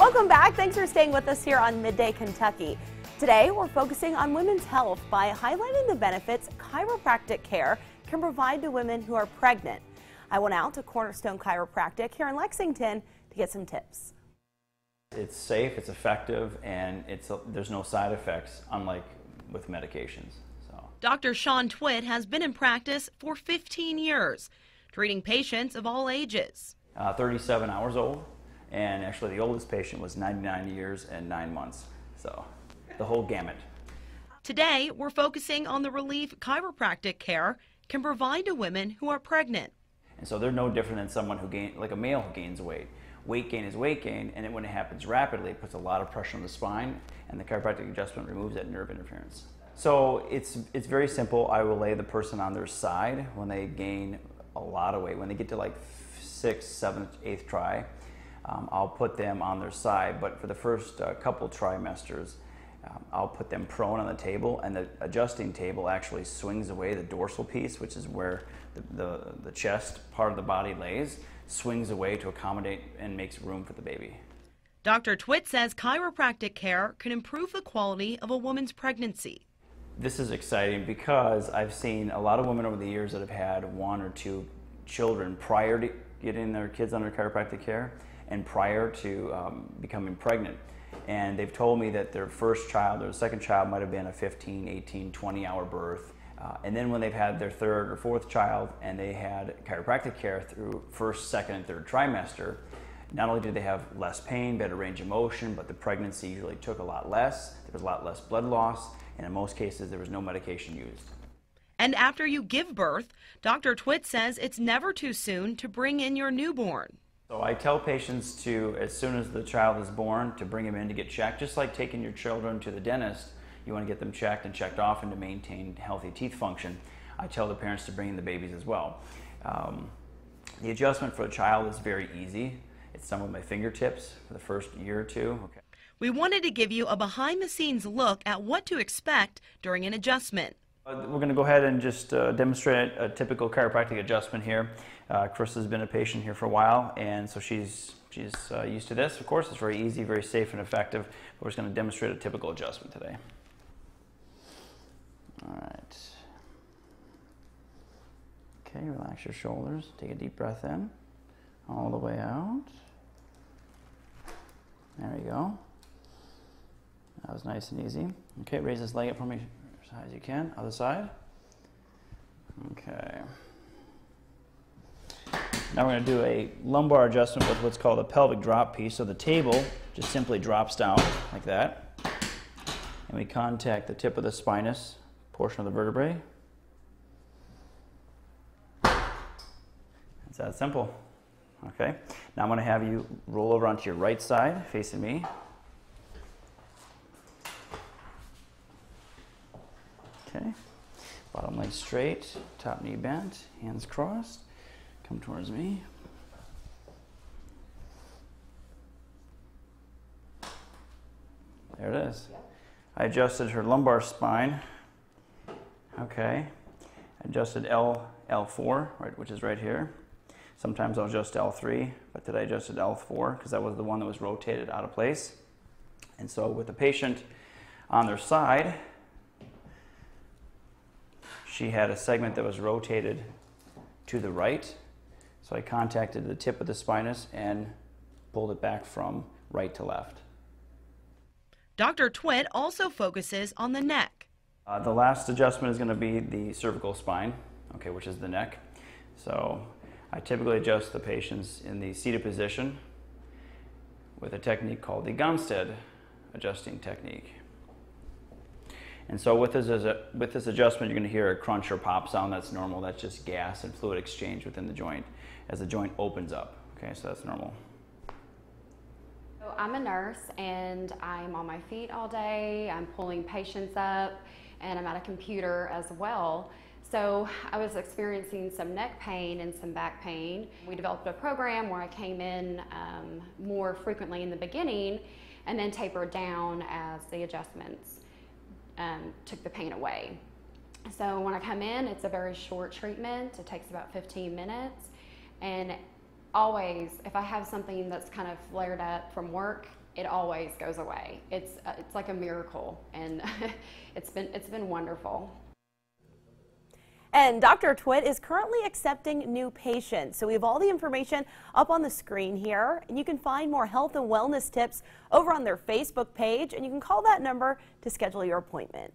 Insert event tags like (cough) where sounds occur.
Welcome back. Thanks for staying with us here on Midday Kentucky. Today, we're focusing on women's health by highlighting the benefits chiropractic care can provide to women who are pregnant. I went out to Cornerstone Chiropractic here in Lexington to get some tips. It's safe, it's effective, and it's a, there's no side effects, unlike with medications. So. Dr. Sean Twitt has been in practice for 15 years, treating patients of all ages. Uh, 37 hours old, and actually the oldest patient was 99 years and nine months. So the whole gamut. Today, we're focusing on the relief chiropractic care can provide to women who are pregnant. And so they're no different than someone who gain, like a male who gains weight. Weight gain is weight gain, and it, when it happens rapidly, it puts a lot of pressure on the spine, and the chiropractic adjustment removes that nerve interference. So it's it's very simple. I will lay the person on their side when they gain a lot of weight. When they get to like sixth, seventh, eighth try, um, I'll put them on their side. But for the first uh, couple trimesters, um, I'll put them prone on the table, and the adjusting table actually swings away the dorsal piece, which is where the, the, the chest part of the body lays, swings away to accommodate and makes room for the baby. Dr. Twitt says chiropractic care can improve the quality of a woman's pregnancy. This is exciting because I've seen a lot of women over the years that have had one or two children prior to getting their kids under chiropractic care and prior to um, becoming pregnant and they've told me that their first child, or second child might have been a 15, 18, 20 hour birth. Uh, and then when they've had their third or fourth child and they had chiropractic care through first, second, and third trimester, not only did they have less pain, better range of motion, but the pregnancy usually took a lot less. There was a lot less blood loss, and in most cases, there was no medication used. And after you give birth, Dr. Twitt says it's never too soon to bring in your newborn. So I tell patients to, as soon as the child is born, to bring them in to get checked, just like taking your children to the dentist. You want to get them checked and checked off and to maintain healthy teeth function. I tell the parents to bring in the babies as well. Um, the adjustment for a child is very easy. It's some of my fingertips for the first year or two. Okay. We wanted to give you a behind the scenes look at what to expect during an adjustment. Uh, we're going to go ahead and just uh, demonstrate a typical chiropractic adjustment here. Uh, Chris has been a patient here for a while, and so she's she's uh, used to this. Of course, it's very easy, very safe, and effective. We're just going to demonstrate a typical adjustment today. All right. Okay, relax your shoulders. Take a deep breath in, all the way out. There we go. That was nice and easy. Okay, raise this leg up for me as you can. Other side. Okay. Now we're going to do a lumbar adjustment with what's called a pelvic drop piece. So the table just simply drops down like that. And we contact the tip of the spinous portion of the vertebrae. It's that simple. Okay. Now I'm going to have you roll over onto your right side, facing me. Okay. Bottom leg straight, top knee bent, hands crossed. Come towards me. There it is. I adjusted her lumbar spine. Okay. Adjusted L, L4, right, which is right here. Sometimes I'll adjust L3, but today I adjusted L4 because that was the one that was rotated out of place. And so with the patient on their side, she had a segment that was rotated to the right so I contacted the tip of the spinous and pulled it back from right to left. Dr. Twitt also focuses on the neck. Uh, the last adjustment is going to be the cervical spine, okay, which is the neck. So I typically adjust the patients in the seated position with a technique called the Gonstead adjusting technique. And so with this, with this adjustment, you're going to hear a crunch or pop sound. That's normal. That's just gas and fluid exchange within the joint as the joint opens up. Okay, so that's normal. So I'm a nurse and I'm on my feet all day. I'm pulling patients up and I'm at a computer as well. So I was experiencing some neck pain and some back pain. We developed a program where I came in um, more frequently in the beginning and then tapered down as the adjustments um, took the pain away. So when I come in, it's a very short treatment. It takes about 15 minutes. And always, if I have something that's kind of flared up from work, it always goes away. It's uh, it's like a miracle, and (laughs) it's been it's been wonderful. And Dr. Twitt is currently accepting new patients. So we have all the information up on the screen here. And you can find more health and wellness tips over on their Facebook page. And you can call that number to schedule your appointment.